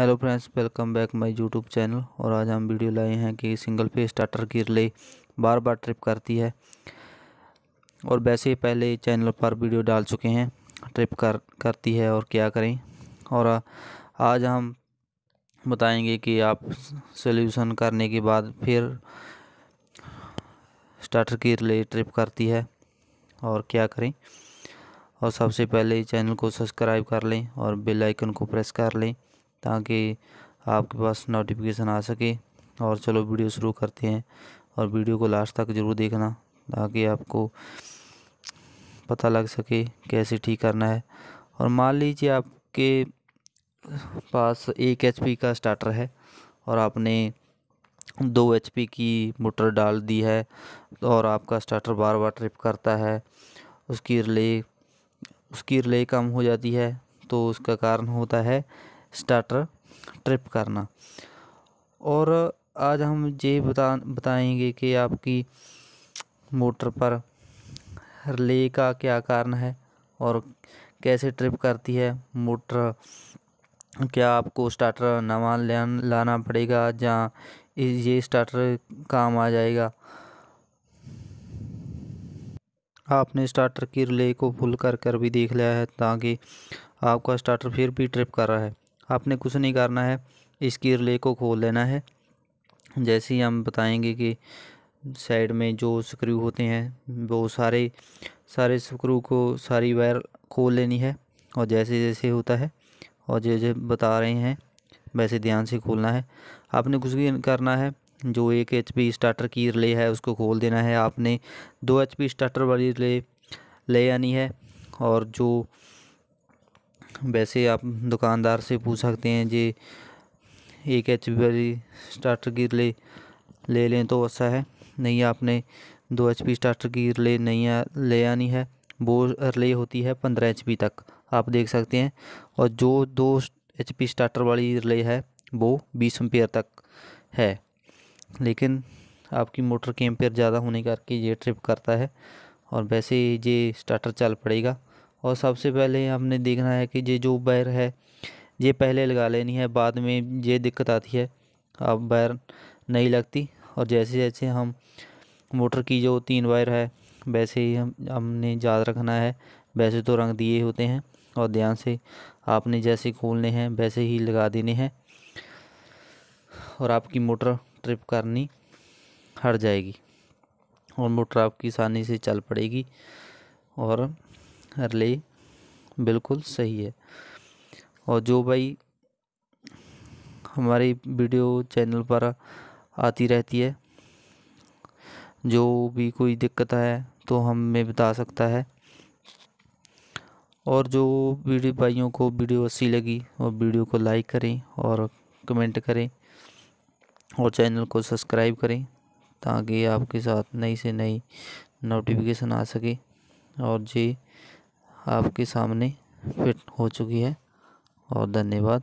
Hello friends welcome back my YouTube channel और आज हम वीडियो लाए हैं कि सिंगल फेस स्टार्टर की रिले बार बार ट्रिप करती है। और वैसे पहले चैनल पर वीडियो डाल चुके हैं ट्रिप कर, करती है और क्या करें। और आज हम बताएँगे कि आप सोल्यूशन करने के बाद फिर स्टार्टर की रिले ट्रिप करती है और क्या करें। और सबसे पहले चैनल को सब्सक्राइब कर लें और बेल आइकन को प्रेस कर लें। ताकि आपके पास नोटिफिकेशन आ सके। और चलो वीडियो शुरू करते हैं। और वीडियो को लास्ट तक ज़रूर देखना, ताकि आपको पता लग सके कैसे ठीक करना है। और मान लीजिए आपके पास एक एच का स्टार्टर है, और आपने दो एच की मोटर डाल दी है, और आपका स्टार्टर बार बार ट्रिप करता है, उसकी रिले उसकी रिले कम हो जाती है तो उसका कारण होता है स्टार्टर ट्रिप करना। और आज हम ये बता, बताएँगे कि आपकी मोटर पर रिले का क्या कारण है और कैसे ट्रिप करती है मोटर क्या आपको स्टार्टर नवा लाना पड़ेगा या ये स्टार्टर काम आ जाएगा? आपने स्टार्टर की रिले को फुल कर कर भी देख लिया है ताकि आपका स्टार्टर फिर भी ट्रिप कर रहा है। आपने कुछ नहीं करना है, इसकी रिले को खोल लेना है। जैसे ही हम बताएँगे कि साइड में जो स्क्रू होते हैं, वो सारे सारे स्क्रू को सारी वायर खोल लेनी है और जैसे जैसे होता है और जैसे बता रहे हैं, वैसे ध्यान से खोलना है। आपने कुछ भी करना है, जो एक एच पी स्टार्टर की रिले है, उसको खोल देना है। आपने दो एच पी स्टार्टर वाली रिले ले आनी है और जो वैसे आप दुकानदार से पूछ सकते हैं जी एक एच पी वाली स्टार्टर की रिले ले लें तो अच्छा है। नहीं आपने दो एच पी स्टार्टर की रिले नहीं आ, ले आनी है वो रिले होती है पंद्रह एच पी तक आप देख सकते हैं। और जो दो एच पी स्टार्टर वाली रिले है वो बीस एम्पेयर तक है। लेकिन आपकी मोटर के एम्पेयर ज़्यादा होने करके ये ट्रिप करता है और वैसे ये स्टार्टर चल पड़ेगा। और सबसे पहले हमने देखना है कि ये जो वायर है, ये पहले लगा लेनी है, बाद में ये दिक्कत आती है। अब वायर नहीं लगती और जैसे जैसे हम मोटर की जो तीन वायर है, वैसे ही हम, हमने याद रखना है, वैसे तो रंग दिए होते हैं और ध्यान से आपने जैसे खोलने हैं, वैसे ही लगा देने हैं और आपकी मोटर ट्रिप करनी हट जाएगी और मोटर आपकी आसानी से चल पड़ेगी और रिले बिल्कुल सही है। और जो भाई हमारी वीडियो चैनल पर आती रहती है, जो भी कोई दिक्कत है तो हमें बता सकता है। और जो वीडियो भाइयों को वीडियो अच्छी लगी, और वीडियो को लाइक करें और कमेंट करें और चैनल को सब्सक्राइब करें, ताकि आपके साथ नई से नई नोटिफिकेशन आ सके। और जी आपके सामने फिट हो चुकी है और धन्यवाद।